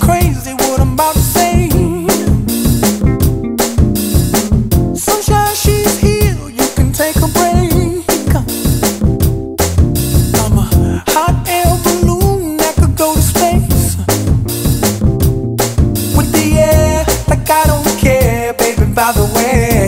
crazy what I'm to say. Sunshine, she's here, you can take a break. I'm a hot air balloon that could go to space. With the air, like I don't care, baby, by the way.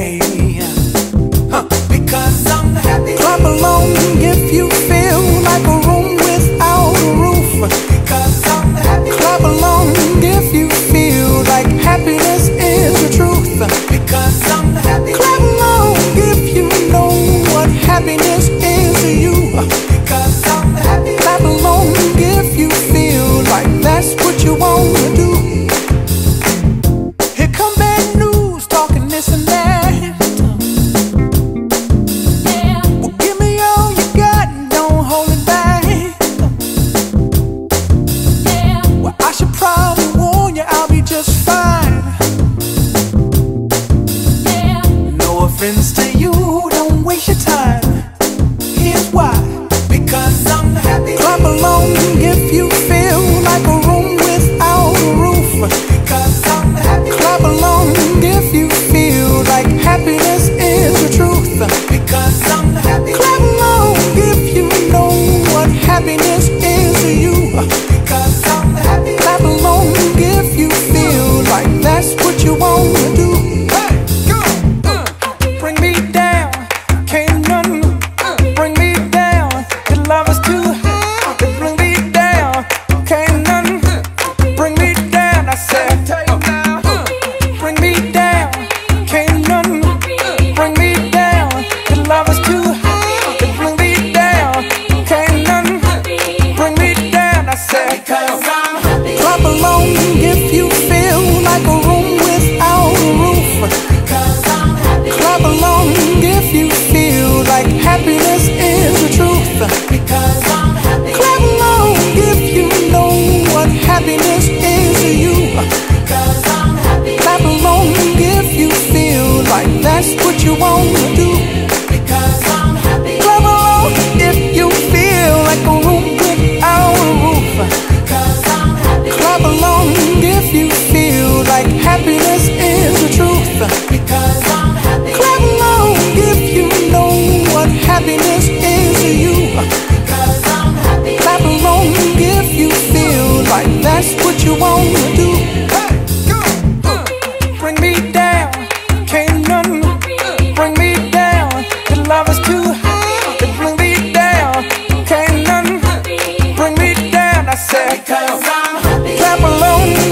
That's what you wanna do. Bring me down, can't none. Bring me down, the love is too high. They bring me down, can't none. Bring me down, I said. Because I'm happy. Clap along.